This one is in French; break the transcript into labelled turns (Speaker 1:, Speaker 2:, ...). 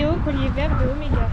Speaker 1: vidéo collier vert de Omega.